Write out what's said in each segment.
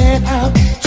it out.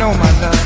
know, my love.